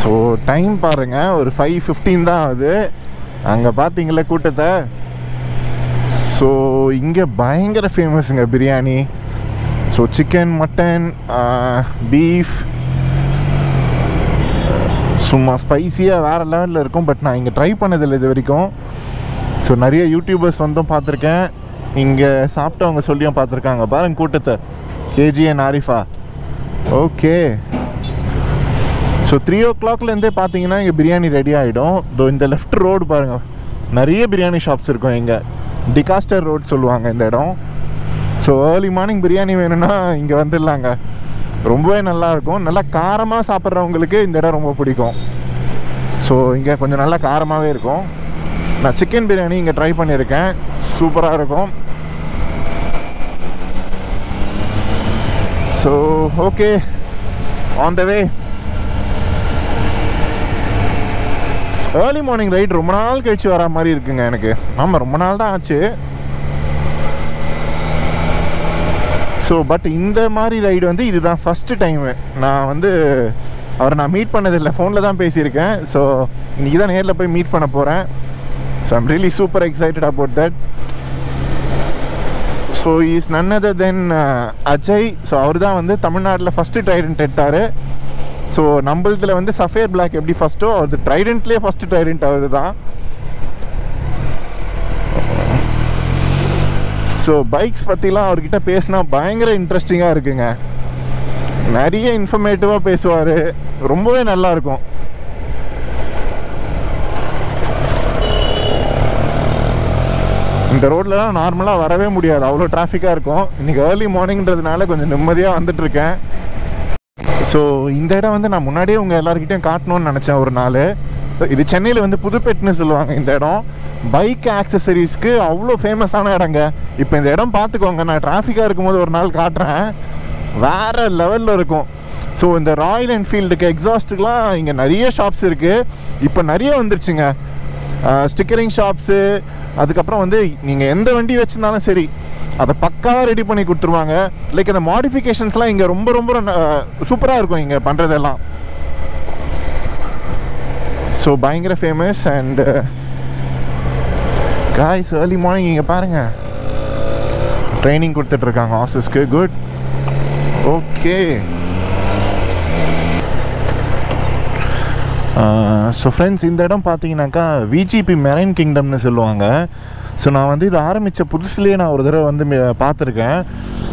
So time பாருங்கள் ஒரு five fifteen தான் ஆகுது. அங்கே பார்த்தீங்களே கூட்டத்தை? ஸோ இங்கே பயங்கர ஃபேமஸுங்க biryani. So chicken mutton beef சும்மா ஸ்பைசியாக வேறு லெவலில் இருக்கும். பட் நான் இங்கே ட்ரை பண்ணதில்லை இது வரைக்கும். ஸோ நிறைய யூடியூபர்ஸ் வந்தும் பார்த்துருக்கேன் இங்கே சாப்பிட்டவங்க சொல்லியும் பார்த்துருக்காங்க பாருங்க கூட்டத்தை. KGN Arifa okay so three ஓ கிளாக்லேருந்தே பார்த்தீங்கன்னா இங்கே பிரியாணி ரெடி ஆகிடும் இதோ இந்த லெஃப்ட் ரோடு பாருங்கள் நிறைய பிரியாணி ஷாப்ஸ் இருக்கும் இங்கே. டிகாஸ்டர் ரோட் சொல்லுவாங்க இந்த இடம். ஸோ ஏர்லி மார்னிங் பிரியாணி வேணும்னா இங்கே வந்துடலாங்க. ரொம்பவே நல்லா இருக்கும். நல்லா காரமாக சாப்பிட்றவங்களுக்கு இந்த இடம் ரொம்ப பிடிக்கும். ஸோ இங்கே கொஞ்சம் நல்லா காரமாகவே இருக்கும். நான் சிக்கன் பிரியாணி இங்கே ட்ரை பண்ணியிருக்கேன். சூப்பராக இருக்கும். So okay on the way early morning right ரொம்ப நாள் கழிச்சு வர மாதிரி இருக்குங்க எனக்கு. ஆமாம் ரொம்ப நாள் தான் ஆச்சு. ஸோ பட் இந்த மாதிரி ரைடு வந்து இதுதான் ஃபஸ்ட்டு டைமு நான் வந்து அவரை நான் மீட் பண்ணதில்லை. ஃபோனில் தான் பேசியிருக்கேன். ஸோ இன்றைக்கி தான் நேரில் போய் மீட் பண்ண போகிறேன் so I'm really super excited about that so is none other than Ajay so அவர் தான் வந்து தமிழ்நாட்டில் ஃபஸ்ட்டு டைரண்ட் எடுத்தார். ஸோ நம்மளதில் வந்து சஃபேர் பிளாக் எப்படி ஃபஸ்ட்டோ அது ட்ரைடென்ட்லேயே ஃபஸ்ட்டு ட்ரைடென்ட் அவர் தான் ஸோ பைக்ஸ் பற்றிலாம் அவர்கிட்ட பேசினா பயங்கர இன்ட்ரெஸ்டிங்காக இருக்குங்க. நிறைய இன்ஃபர்மேட்டிவாக பேசுவார். ரொம்பவே நல்லா இருக்கும் இந்த ரோட்லலாம் நார்மலாக வரவே முடியாது. அவ்வளோ டிராஃபிக்காக இருக்கும். இன்றைக்கி ஏர்லி மார்னிங்கிறதுனால கொஞ்சம் நிம்மதியாக வந்துட்டுருக்கேன். ஸோ இந்த இடம் வந்து நான் முன்னாடியே உங்கள் எல்லாருக்கிட்டையும் காட்டணும்னு நினச்சேன் ஒரு நாள். ஸோ இது சென்னையில் வந்து புதுப்பேட்னு சொல்லுவாங்க இந்த இடம். பைக் ஆக்சசரிஸ்க்கு அவ்வளோ ஃபேமஸான இடங்க. இப்போ இந்த இடம் பார்த்துக்கோங்க நான் டிராஃபிக்காக இருக்கும்போது ஒரு நாள் காட்டுறேன். வேறு லெவலில் இருக்கும். ஸோ இந்த ராயல் என்ஃபீல்டுக்கு எக்ஸாஸ்ட்டுக்கெலாம் இங்கே நிறைய ஷாப்ஸ் இருக்குது இப்போ நிறைய வந்துருச்சுங்க. ஸ்டிக்கரிங் ஷாப்ஸு அதுக்கப்புறம் வந்து நீங்கள் எந்த வண்டி வச்சுருந்தாலும் சரி அதை பக்காவாக ரெடி பண்ணி கொடுத்துருவாங்க. லைக் அந்த மாடிஃபிகேஷன்ஸ்லாம் இங்கே ரொம்ப ரொம்ப சூப்பராக இருக்கும் இங்கே பண்ணுறதெல்லாம் ஸோ பயங்கர famous and guys early morning இங்கே பாருங்கள் ட்ரைனிங் கொடுத்துட்ருக்காங்க ஆஃபீஸ்க்கு குட் ஓகே ஸோ ஃப்ரெண்ட்ஸ் இந்த இடம் பார்த்தீங்கன்னாக்கா விஜிபி மெரைன் கிங்டம்னு சொல்லுவாங்க. ஸோ நான் வந்து இது ஆரம்பித்த புதுசுலேயே நான் ஒரு தடவை வந்து பார்த்துருக்கேன்.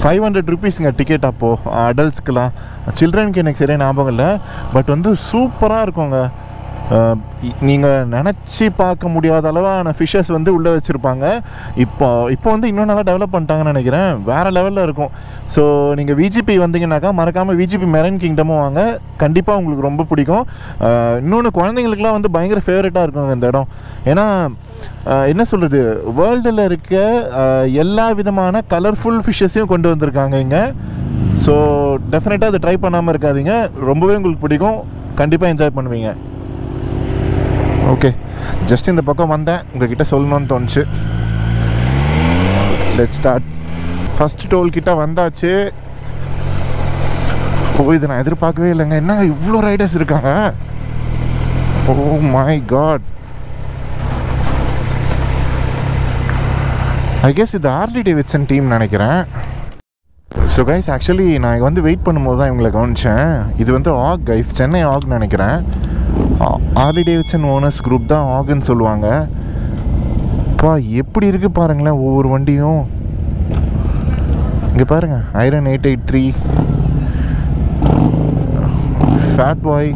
ஃபைவ் ஹண்ட்ரட் ருபீஸுங்க டிக்கெட் அப்போது அடல்ட்ஸ்க்கெலாம் சில்ட்ரனுக்கு எனக்கு சரியாக ஞாபகம் இல்லை. பட் வந்து சூப்பராக இருக்குங்க. நீங்கள் நினச்சி பார்க்க முடியாத அளவான ஃபிஷ்ஷஸ் வந்து உள்ளே வச்சுருப்பாங்க. இப்போ இப்போ வந்து இன்னும் நல்லா டெவலப் பண்ணிட்டாங்கன்னு நினைக்கிறேன். வேறு லெவலில் இருக்கும். ஸோ நீங்கள் விஜிபி வந்தீங்கன்னாக்கா மறக்காமல் விஜிபி மெரன் கிங்டமும் வாங்க. கண்டிப்பாக உங்களுக்கு ரொம்ப பிடிக்கும். இன்னொன்று குழந்தைங்களுக்குலாம் வந்து பயங்கர ஃபேவரட்டாக இருக்கும் இந்த இடம். ஏன்னா என்ன சொல்கிறது வேர்ல்டில் இருக்க எல்லா விதமான கலர்ஃபுல் ஃபிஷ்ஷஸையும் கொண்டு வந்திருக்காங்க இங்கே. ஸோ டெஃபினட்டாக அதை ட்ரை பண்ணாமல் இருக்காதீங்க. ரொம்பவே உங்களுக்கு பிடிக்கும். கண்டிப்பாக என்ஜாய் பண்ணுவீங்க. ஓகே ஜஸ்ட் இந்த பக்கம் வந்தேன். உங்ககிட்ட சொல்லணும்னு தோணுச்சு. லெட் ஸ்டார்ட் ஃபஸ்ட் டோல்கிட்ட வந்தாச்சு. ஓ இது நான் எதிர்பார்க்கவே இல்லைங்க. என்ன இவ்வளோ ரைடர்ஸ் இருக்காங்க? Oh my god I guess இது ஆர்லி டேவிட்சன் டீம் நினைக்கிறேன். ஸோ கைஸ் ஆக்சுவலி நான் வந்து வெயிட் பண்ணும்போது தான் இவங்களை கவனித்தேன் இது வந்து ஆக் கைஸ் சென்னை ஆக் நினைக்கிறேன். ஆர்லி டேவிட்சன் ஓனர்ஸ் குரூப் தான் ஆகுன்னு சொல்லுவாங்க. பா எப்படி இருக்குது பாருங்களேன் ஒவ்வொரு வண்டியும். இங்கே பாருங்கள் iron eight eight three fat boy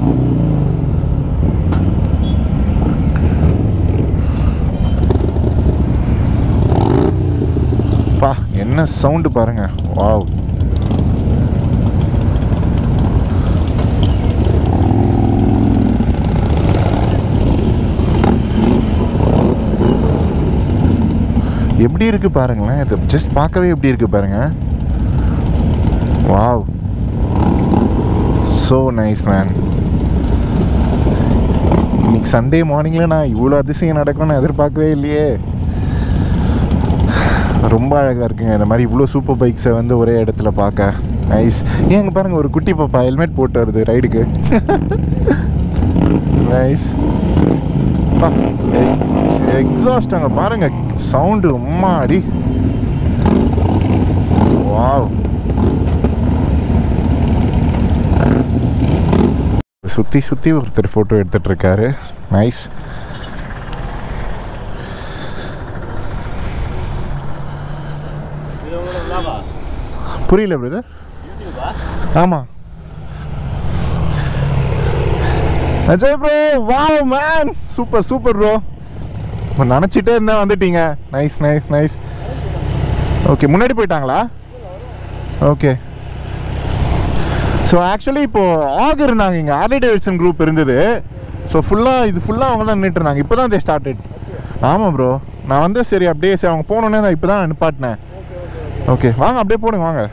பா என்ன சவுண்டு பாருங்கள் வாவ் எப்படி இருக்கு பாருங்களேன். இது ஜஸ்ட் பார்க்கவே எப்படி இருக்கு பாருங்க. வாவ் ஸோ நைஸ் மேன் இன்னைக்கு சண்டே மார்னிங்கில் நான் இவ்வளோ அதிசயம் நடக்கும்னு எதிர்பார்க்கவே இல்லையே. ரொம்ப அழகாக இருக்குங்க. இந்த மாதிரி இவ்வளோ சூப்பர் பைக்ஸை வந்து ஒரே இடத்துல பார்க்க. நைஸ் ஏங்க பாருங்க ஒரு குட்டி பாப்பா ஹெல்மெட் போட்டு வருது ரைடுக்கு நைஸ் எக்ஸாஸ்ட் அங்கே பாருங்க. சவுண்டு அம்மாடி வாவ் சுற்றி சுற்றி ஒருத்தர் ஃபோட்டோ எடுத்துட்டு இருக்காரு நைஸ் புரியல பிரதர் ஆமாம் Ajay bro wow man super super bro இப்போ நினச்சிட்டே இருந்தால் வந்துட்டீங்க. நைஸ் நைஸ் நைஸ் ஓகே முன்னாடி போயிட்டாங்களா? ஓகே ஸோ ஆக்சுவலி இப்போது ஆக் இருந்தாங்க. இங்கே ஆர்லி டேவிட்சன் குரூப் இருந்தது. ஸோ ஃபுல்லாக இது ஃபுல்லாக அவங்க தான் நின்றுட்டு இப்போ தான் தே ஸ்டார்டட் ஆமாம் ப்ரோ நான் வந்து சரி அப்படியே சரி அவங்க போனோன்னே நான் இப்போ தான் நிப்பாட்டினேன். ஓகே வாங்க அப்படியே போடுங்க வாங்க.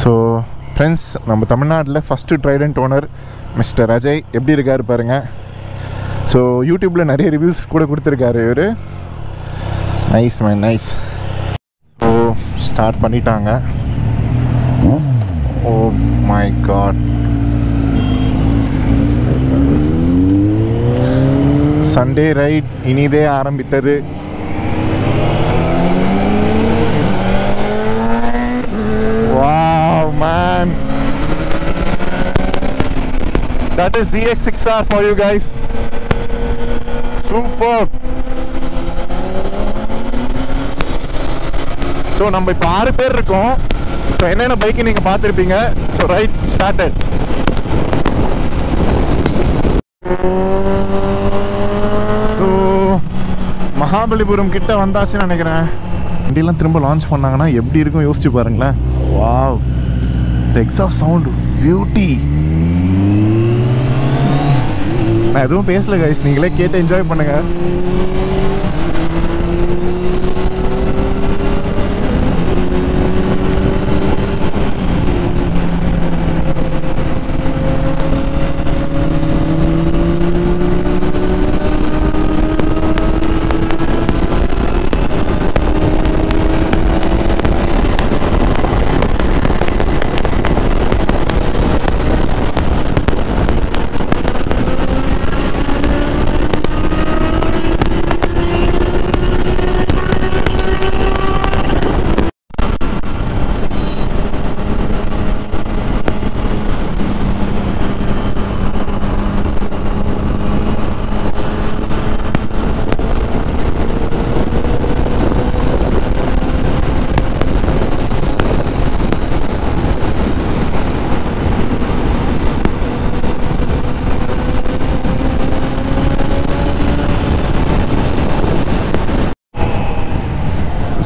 ஸோ ஃப்ரெண்ட்ஸ் நம்ம தமிழ்நாட்டில் first Trident owner mister Ajay எப்படி இருக்கார் பாருங்கள் ஸோ யூடியூப்பில் நிறைய ரிவ்யூஸ் கூட கொடுத்துருக்காரு இவர். Nice man nice so start பண்ணிட்டாங்க. Oh my god Sunday right இனிதே ஆரம்பித்தது. That is ZX6R for you guys. Super. So நம்ம இப்போ ஆறு பேர் இருக்கோம். ஸோ என்னென்ன பைக்கு நீங்கள் பார்த்துருப்பீங்க? So right started so Mahabalipuram கிட்ட வந்தாச்சுன்னு நினைக்கிறேன். வண்டியெல்லாம் திரும்ப லான்ச் பண்ணாங்கன்னா எப்படி இருக்கும் யோசிச்சு பாருங்களேன். வாவ் எக்ஸாஸ்ட் சவுண்டு பியூட்டி நான் எதுவும் பேசல கைஸ் நீங்களே கேட்டு என்ஜாய் பண்ணுங்க.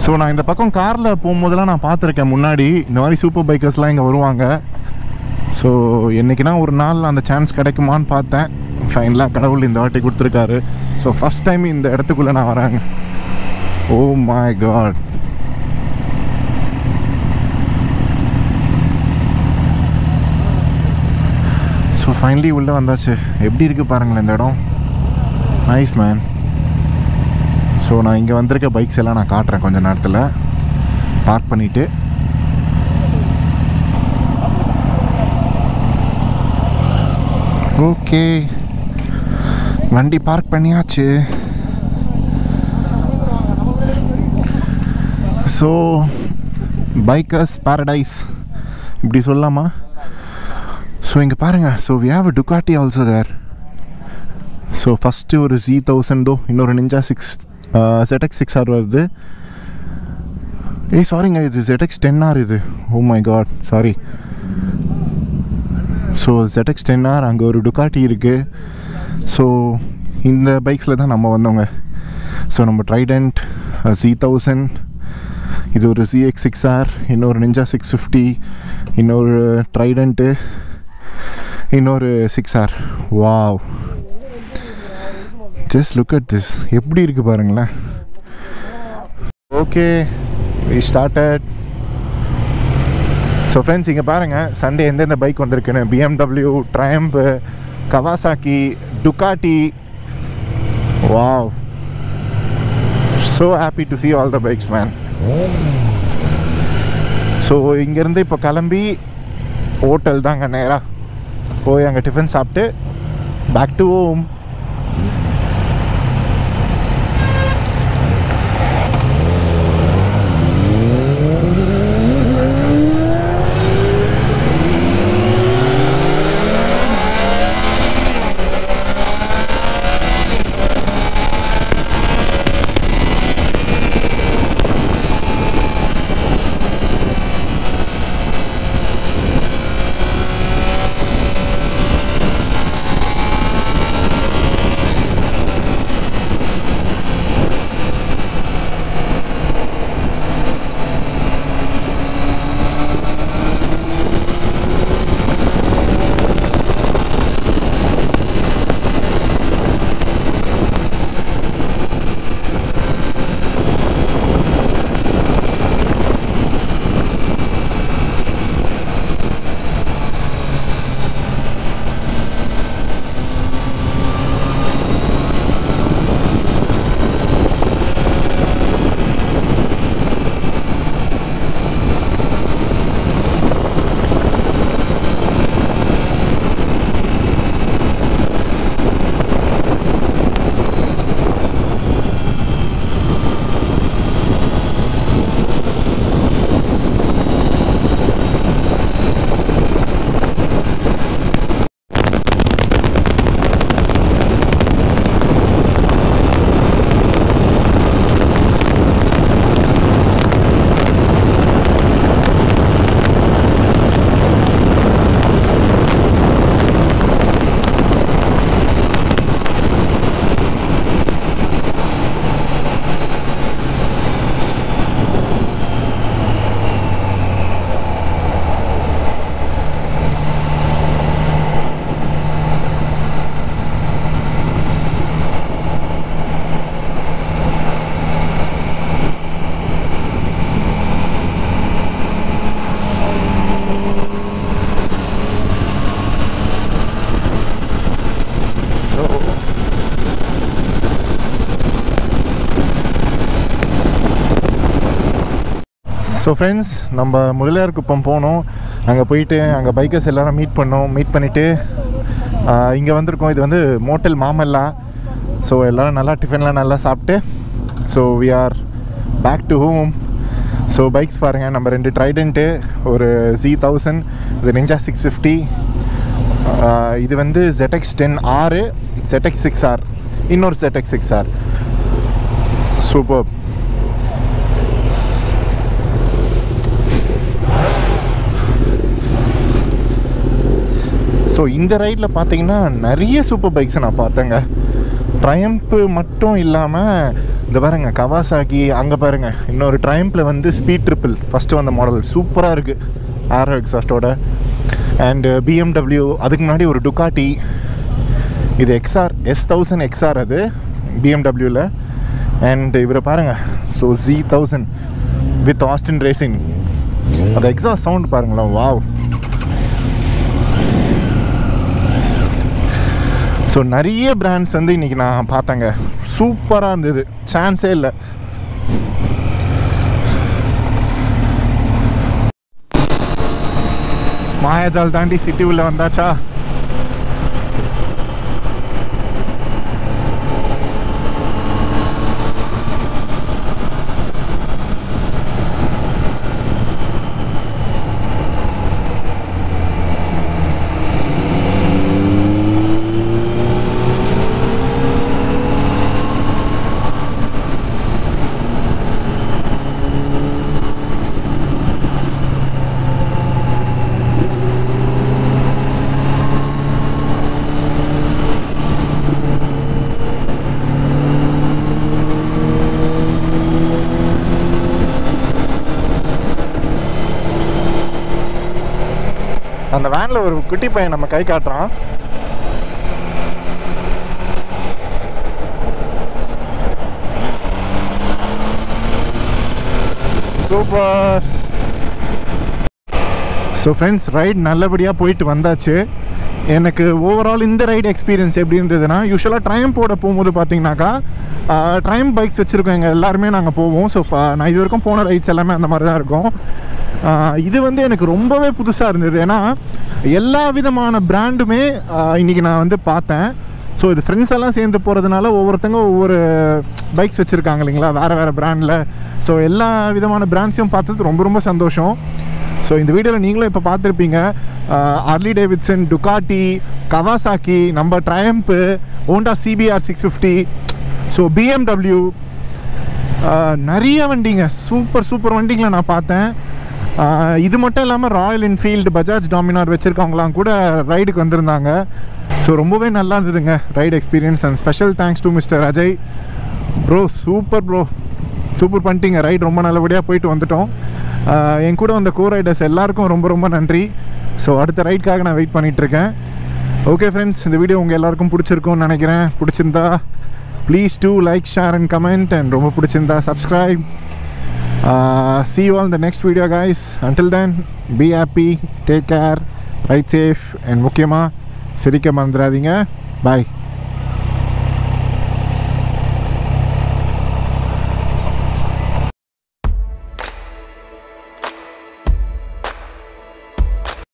ஸோ நான் இந்த பக்கம் காரில் போகும்போதெல்லாம் நான் பார்த்துருக்கேன். முன்னாடி இந்த மாதிரி சூப்பர் பைக்கர்ஸ்லாம் இங்கே வருவாங்க. ஸோ என்றைக்குனா ஒரு நாள் அந்த சான்ஸ் கிடைக்குமான்னு பார்த்தேன். ஃபைனலாக கடவுள் இந்த வாட்டி கொடுத்துருக்காரு. ஸோ ஃபஸ்ட் டைம் இந்த இடத்துக்குள்ளே நான் வரேங்க oh my god so finally உள்ளே வந்தாச்சு. எப்படி இருக்குது பாருங்களேன் இந்த இடம். நைஸ் மேன் ஸோ நான் இங்கே வந்திருக்க பைக்ஸ் எல்லாம் நான் காட்டுறேன் கொஞ்சம் நேரத்தில். பார்க் பண்ணிவிட்டு ஓகே வண்டி பார்க் பண்ணியாச்சு. ஸோ பைக்கர்ஸ் பாரடைஸ் இப்படி சொல்லலாமா? ஸோ இங்கே பாருங்கள் so we have Ducati also there so first ஒரு ஜி தௌசண்டோ இன்னொரு Ninja six ZX six R வருது. ஏய் சாரிங்க இது ZX டென் ஆர் இது. ஓ my God sorry so ZX ten R அங்கே ஒரு டுக்காட்டி இருக்குது ஸோ இந்த பைக்ஸில் தான் நம்ம வந்தோங்க. ஸோ நம்ம ட்ரைடென்ட் சி தௌசண்ட் இது ஒரு சிஎக்ஸ் சிக்ஸ் ஆர் இன்னொரு நிஞ்சா சிக்ஸ் ஃபிஃப்டி இன்னொரு ட்ரைடென்ட்டு இன்னொரு six R wow just look at this எப்படி இருக்குது பாருங்களேன். Okay we started so friends இங்கே பாருங்கள் சண்டே எந்தெந்த பைக் வந்திருக்குன்னு. BMW Triumph Kawasaki Ducati wow so happy to see all the bikes man so இங்கேருந்து இப்போ கிளம்பி ஹோட்டல் தாங்க நேராக போய் அங்கே டிஃபன் சாப்பிட்டு back to home so friends நம்ம முதலியார் குப்பம் போனோம். அங்கே போயிட்டு அங்கே பைக்கர்ஸ் எல்லோரும் மீட் பண்ணோம். மீட் பண்ணிவிட்டு இங்கே வந்திருக்கோம். இது வந்து மோட்டல் மாமல்லா. ஸோ எல்லோரும் நல்லா டிஃபன்லாம் நல்லா சாப்பிட்டு so we are back to home so bikes பாருங்கள் நம்ம ரெண்டு ட்ரைடன்ட்டு ஒரு ஜி தௌசண்ட் இது நெஞ்சா சிக்ஸ் ஃபிஃப்டி இது வந்து ZX டென் ஆறு ZX சிக்ஸ் ஆர் இன்னொரு ZX six R super so இந்த ரைடில் பார்த்தீங்கன்னா நிறைய சூப்பர் பைக்ஸை நான் பார்த்தேங்க. ட்ரையம்ப்பு மட்டும் இல்லாமல் இந்த பாருங்க கவாசாக்கி அங்கே பாருங்கள் இன்னொரு ட்ரையம்பில் வந்து ஸ்பீட் ட்ரிப்பிள் ஃபஸ்ட்டு வந்த மாடல் சூப்பராக இருக்குது ஆரோ எக்ஸாஸ்டோட அண்டு பிஎம்டபிள்யூ அதுக்கு முன்னாடி ஒரு டுக்காட்டி இது எக்ஸ்ஆர் எஸ் தௌசண்ட் எக்ஸ்ஆர் அது பிஎம்டபிள்யூவில் அண்ட் இவரை பாருங்கள் so G thousand with Austin racing அந்த எக்ஸாஸ்ட் சவுண்ட் பாருங்களேன் வாவ் ஸோ நிறைய பிராண்ட்ஸ் வந்து இன்றைக்கி நான் பார்த்தேங்க. சூப்பராக இருந்தது. சான்ஸே இல்லை. மாயாஜால் தாண்டி சிட்டி உள்ளே வந்தாச்சா? அந்த ஒரு குட்டி பையன் நம்ம கை காட்டுறான். சூப்பர். ஸோ ஃப்ரெண்ட்ஸ் ரைட் நல்லபடியாக போயிட்டு வந்தாச்சு. எனக்கு ஓவரால் இந்த ரைடு எக்ஸ்பீரியன்ஸ் எப்படின்றதுனா யூஸ்வலாக ட்ரைம் போட போகும்போது பார்த்தீங்கன்னாக்கா ட்ரைம் பைக்ஸ் வச்சுருக்கோம் எங்கள் எல்லாருமே நாங்கள் போவோம். ஸோ நான் இது வரைக்கும் போன ரைட்ஸ் எல்லாமே அந்த மாதிரி தான் இருக்கும். இது வந்து எனக்கு ரொம்பவே புதுசாக இருந்தது. ஏன்னா எல்லா விதமான பிராண்டுமே இன்றைக்கி நான் வந்து பார்த்தேன். ஸோ இது ஃப்ரெண்ட்ஸ் எல்லாம் சேர்ந்து போகிறதுனால ஒவ்வொருத்தங்க ஒவ்வொரு பைக்ஸ் வச்சுருக்காங்க இல்லைங்களா? வேறு வேறு பிராண்டில் ஸோ எல்லா விதமான பிராண்ட்ஸையும் பார்த்தது ரொம்ப ரொம்ப சந்தோஷம். ஸோ இந்த வீடியோவில் நீங்களும் இப்போ பார்த்துருப்பீங்க. அர்லி டேவிட்சன் டுகாட்டி கவாசாக்கி நம்ம Triumph Honda CBR six fifty so BMW நிறைய வண்டிங்க. சூப்பர் சூப்பர் வண்டிங்களை நான் பார்த்தேன். இது மட்டும் இல்லாமல் ராயல் என்ஃபீல்டு பஜாஜ் டாமினார் வச்சுருக்கவங்களாம் கூட ரைடுக்கு வந்திருந்தாங்க. ஸோ ரொம்பவே நல்லா இருந்ததுங்க ride experience and special thanks to mister Ajay bro super bro super பண்ணிட்டீங்க ரைட் ரொம்ப நல்லபடியாக போயிட்டு வந்துட்டோம். என் கூட வந்த கோ ரைடர்ஸ் எல்லாருக்கும் ரொம்ப ரொம்ப நன்றி. ஸோ அடுத்த ரைட்காக நான் வெயிட் பண்ணிகிட்ருக்கேன் ஓகே ஃப்ரெண்ட்ஸ் இந்த வீடியோ உங்கள் எல்லாருக்கும் பிடிச்சிருக்கும்னு நினைக்கிறேன். பிடிச்சிருந்தா please do like share and comment and ரொம்ப பிடிச்சிருந்தா subscribe see you all in the next video guys until then be happy take care ride safe and முக்கியமாக சிரிக்க மறந்துடாதீங்க bye